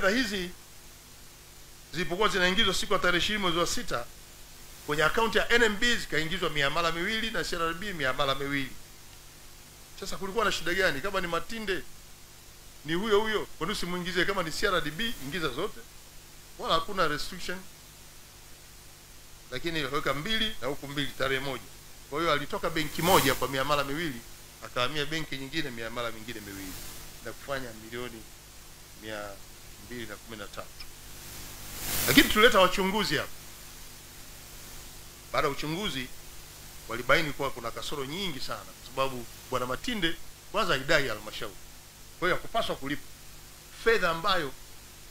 fedha hizi zilipokuwa zinaingizwa siku ya tarehe ishirini mwezi wa sita kwenye akaunti ya NMB zikaingizwa miamala miwili na CRDB miamala miwili. Sasa kulikuwa na shida gani? Kama ni Matinde ni huyo huyo, kwa nini usimuingizie? Kama ni CRDB ingiza zote, wala hakuna restriction, lakini weka mbili na huku mbili tarehe moja. Kwa hiyo alitoka benki moja kwa miamala miwili akahamia benki nyingine miamala mingine miwili na kufanya milioni mia mbili na kumi na tatu. Lakini tulileta wachunguzi hapa. Baada ya uchunguzi, walibaini kuwa kuna kasoro nyingi sana, kwa sababu bwana Matinde kwanza haidai halmashauri, kwa hiyo hakupaswa kulipa fedha ambayo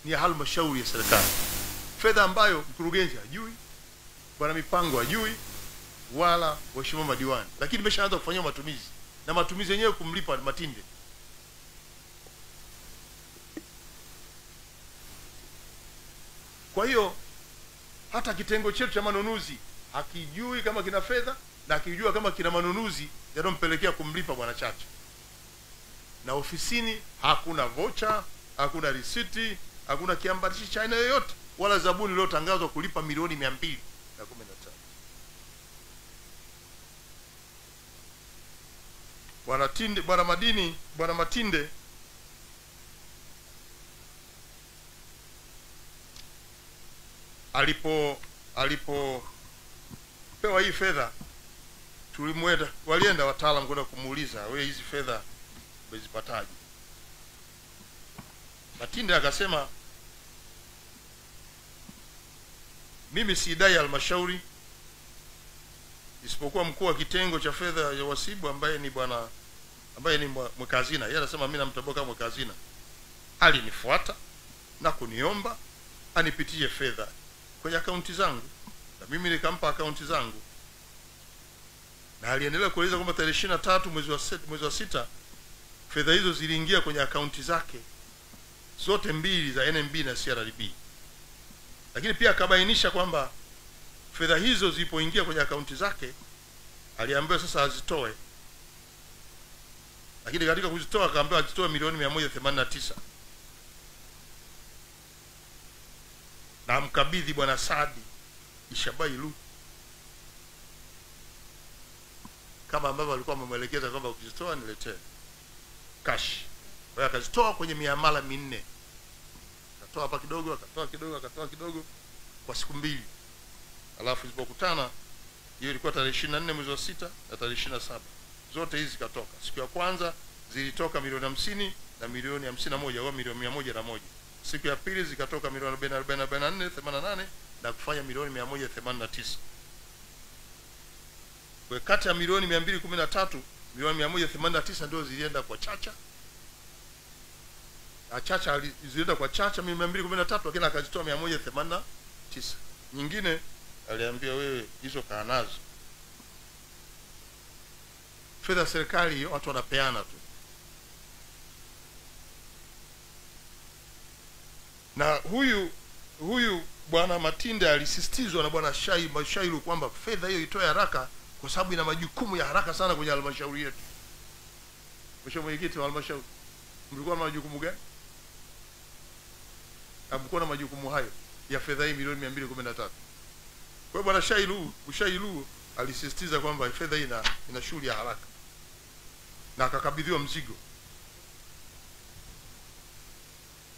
ni ya halmashauri ya serikali, fedha ambayo mkurugenzi hajui, bwana mipango hajui, wala waheshimiwa madiwani, lakini imeshaanza kufanyia matumizi na matumizi yenyewe kumlipa Matinde. Kwa hiyo hata kitengo chetu cha manunuzi hakijui kama kina fedha na akijua kama kina manunuzi yanayompelekea kumlipa bwana Chacha, na ofisini hakuna vocha, hakuna risiti, hakuna kiambatishi cha aina yoyote wala zabuni iliyotangazwa kulipa milioni mia mbili na kumi na tano. Bwana Tinde, bwana Madini, bwana Matinde alipo alipopewa hii fedha tulimwenda, walienda wataalam kwenda kumuuliza, we hizi fedha umezipataje? Matinde akasema mimi siidai halmashauri isipokuwa mkuu wa kitengo cha fedha ya wasibu ambaye ni bwana ambaye ni mwekazina mweka hazina. Yeye anasema mimi namtambua kama mweka hazina, alinifuata na kuniomba anipitie fedha kwenye akaunti zangu. Na mimi nikampa akaunti zangu, na aliendelea kueleza kwamba tarehe ishirini na tatu mwezi wa set, mwezi wa sita fedha hizo ziliingia kwenye akaunti zake. Zote mbili za NMB na CRDB, lakini pia akabainisha kwamba fedha hizo zilipoingia kwenye akaunti zake aliambiwa sasa azitoe, lakini katika kuzitoa akaambiwa azitoe milioni mia moja themanini na tisa na amkabidhi bwana Saadi Ishabailu kama ambavyo alikuwa amemwelekeza kwamba ukizitoa niletee. Kashi. Kwa akazitoa kwenye miamala minne, akatoa hapa kidogo, akatoa kidogo, akatoa kidogo kwa siku mbili, alafu zilipokutana, hiyo ilikuwa tarehe ishirini na nne mwezi wa sita na tarehe ishirini na saba. Zote hizi zikatoka. Siku ya kwanza zilitoka milioni hamsini na milioni hamsini na moja au milioni mia moja na moja siku ya pili zikatoka milioni arobaini arobaini arobaini na kufanya milioni mia moja themanini na tisa. Kwa kati ya milioni mia mbili kumi na tatu milioni mia moja themanini na tisa ndio zilienda kwa Chacha. Na Chacha zilienda kwa Chacha na tatu lakini akazitoa mia moja themanini na tisa. Nyingine aliambia wewe hizo kaa nazo. Fedha serikali watu wanapeana tu na huyu huyu bwana Matinde alisisitizwa na bwana Shai Shailu kwamba fedha hiyo itoe haraka kwa sababu ina majukumu ya haraka sana kwenye halmashauri yetu. Mheshimiwa mwenyekiti wa halmashauri, mlikuwa na majukumu gani? amkuwa na majukumu hayo ya fedha hii milioni mia mbili kumi na tatu. Kwa hiyo bwana Shailu Shailu alisisitiza kwamba fedha hii ina, ina shughuli ya haraka na akakabidhiwa mzigo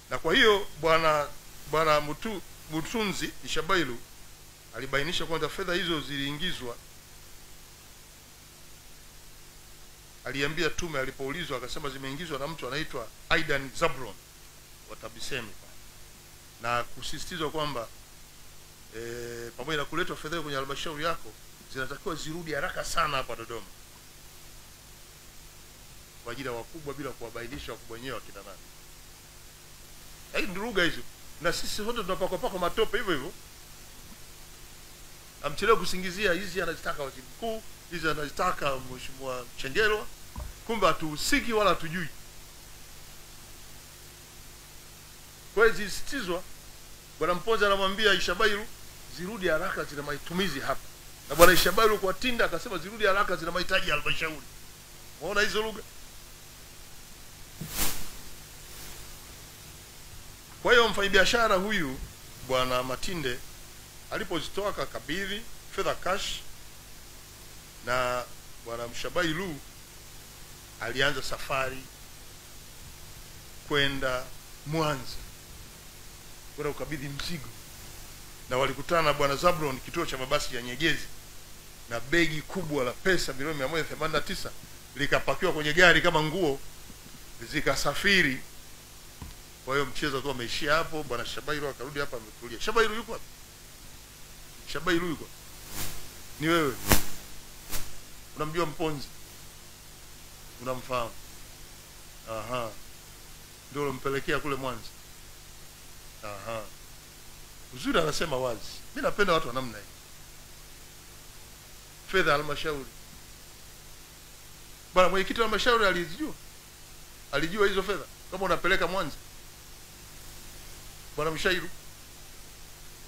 na kwa hiyo bwana bwana Mutu, Mutunzi Ishabailu alibainisha kwamba fedha hizo ziliingizwa. Aliambia tume alipoulizwa, akasema zimeingizwa na mtu anaitwa Aidan Zabron wa TAMISEMI na kusisitizwa kwamba e, pamoja na kuletwa fedha kwenye halmashauri yako zinatakiwa zirudi haraka sana hapa Dodoma kwa ajili ya wakubwa bila kuwabainisha wakubwa wenyewe wakina nani. Hii ni lugha hizo, na sisi sote tunapakapaka matope hivyo hivyo. Amchelewe kusingizia hizi anazitaka waziri mkuu, hizi anazitaka mheshimiwa Chengerwa, kumbe hatuhusiki wala hatujui. Kwa hiyo zilisitizwa, bwana Mponza anamwambia Ishabairu zirudi haraka, zina matumizi hapa, na bwana Ishabairu kwa Tinda akasema zirudi haraka, zina mahitaji halmashauri. Unaona hizo lugha? Kwa hiyo mfanyabiashara huyu bwana matinde alipozitoa kakabidhi fedha cash na bwana mshabai lu alianza safari kwenda mwanza kwenda kukabidhi mzigo. Na walikutana na bwana zabron kituo cha mabasi ya nyegezi na begi kubwa la pesa milioni mia moja themanini na tisa likapakiwa kwenye gari kama nguo zikasafiri kwa hiyo mchezo tu ameishia hapo bwana shabairu akarudi hapa ametulia. Shabairu yuko wapi? Shabairu yuko ni wewe. Unamjua mponzi? Unamfahamu? Aha. Ndio ulompelekea kule mwanza? Aha. Uzuri anasema wazi. Mi napenda watu wa namna hii. Fedha halmashauri. Bwana mwenyekiti wa halmashauri alizijua alijua hizo fedha? Kama unapeleka mwanza bwana mshairu?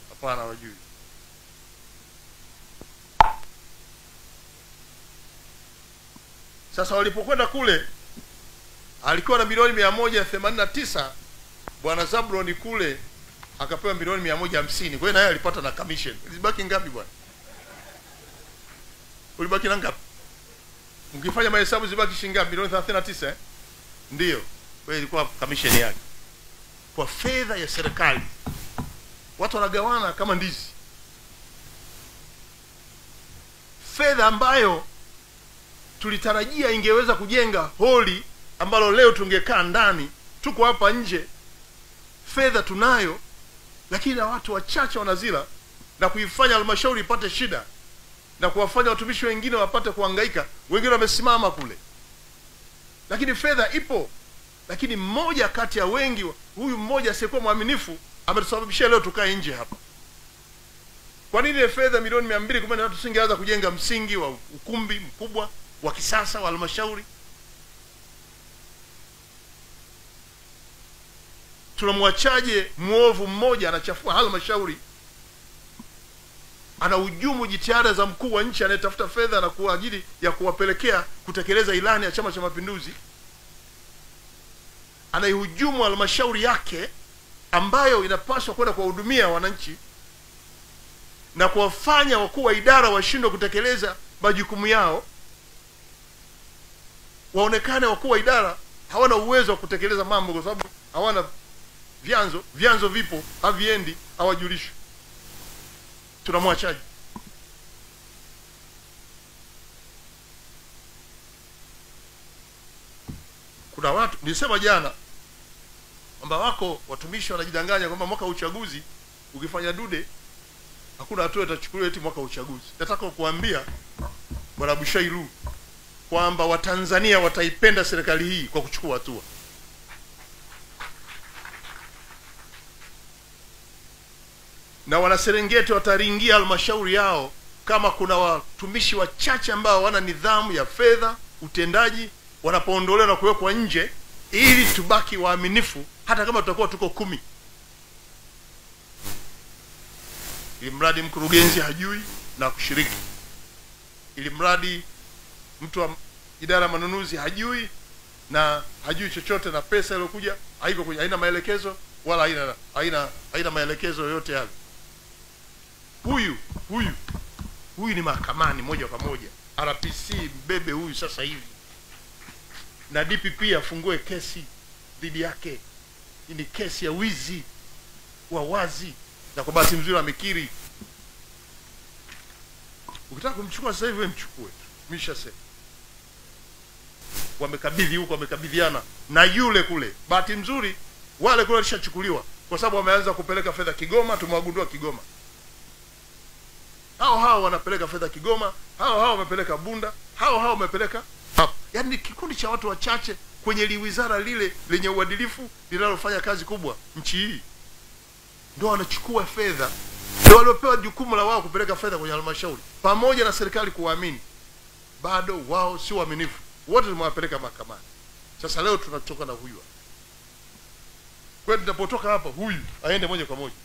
Hapana wajui sasa walipokwenda kule alikuwa na milioni mia moja themanini na tisa. Bwana zabloni kule akapewa milioni mia moja hamsini. Kwa hiyo naye alipata na commission. Zibaki ngapi bwana? Ulibaki na ngapi? Mkifanya mahesabu zibaki shilingi ngapi? Milioni thelathini na tisa eh? ndiyo kwa hiyo ilikuwa commission yake kwa fedha ya serikali. Watu wanagawana kama ndizi. Fedha ambayo tulitarajia ingeweza kujenga holi ambalo leo tungekaa ndani tuko hapa nje fedha tunayo lakini na watu wachache wanazila na kuifanya halmashauri ipate shida na kuwafanya watumishi wengine wapate kuhangaika. Wengine wamesimama kule. Lakini fedha ipo lakini mmoja kati ya wengi huyu mmoja asiyekuwa mwaminifu ametusababishia leo tukae nje hapa. Kwa nini fedha milioni mia mbili kumi na tatu tusingeanza kujenga msingi wa ukumbi mkubwa wa kisasa wa halmashauri? Tunamwachaje mwovu mmoja anachafua halmashauri ana anahujumu jitihada za mkuu wa nchi anayetafuta fedha na kwa ajili ya kuwapelekea kutekeleza ilani ya chama cha mapinduzi anaihujumu halmashauri yake ambayo inapaswa kwenda kuwahudumia wananchi na kuwafanya wakuu wa idara washindwe kutekeleza majukumu yao waonekane wakuu wa idara hawana uwezo wa kutekeleza mambo kwa sababu hawana vyanzo. Vyanzo vipo haviendi hawajulishwi. Tunamwachaji kuna watu nilisema jana kwamba wako watumishi wanajidanganya kwamba mwaka wa uchaguzi ukifanya dude hakuna hatua itachukuliwa eti mwaka wa uchaguzi. Nataka kuambia bwana bushairu kwamba watanzania wataipenda serikali hii kwa kuchukua hatua. Na wanaserengeti wataringia halmashauri yao kama kuna watumishi wachache ambao hawana nidhamu ya fedha utendaji wanapoondolewa na kuwekwa nje ili tubaki waaminifu hata kama tutakuwa tuko kumi. Ili mradi mkurugenzi hajui na kushiriki. Ili mradi mtu wa idara ya manunuzi hajui na hajui chochote na pesa iliyokuja haiko kwenye haina maelekezo wala haina haina haina maelekezo yoyote yale. Huyu huyu huyu ni mahakamani moja kwa moja. Rpc mbebe huyu sasa hivi na dpp afungue kesi dhidi yake. Hii ni kesi ya wizi wa wazi. Na kwa bahati mzuri amekiri. Ukitaka kumchukua sasa hivi mchukue mishasema wamekabidhi huko wamekabidhiana. Na yule kule. Bahati mzuri wale kule walishachukuliwa. Kwa sababu wameanza kupeleka fedha kigoma tumewagundua kigoma. Hao hao wanapeleka fedha kigoma hao hao wamepeleka bunda hao hao wamepeleka yaani ni kikundi cha watu wachache kwenye liwizara lile lenye uadilifu linalofanya kazi kubwa nchi hii ndo wanachukua fedha ndo waliopewa jukumu la wao kupeleka fedha kwenye halmashauri pamoja na serikali kuwaamini. Bado wao si waaminifu wote tumewapeleka mahakamani. Sasa leo tunatoka na huyu kwa tunapotoka hapa huyu aende moja kwa moja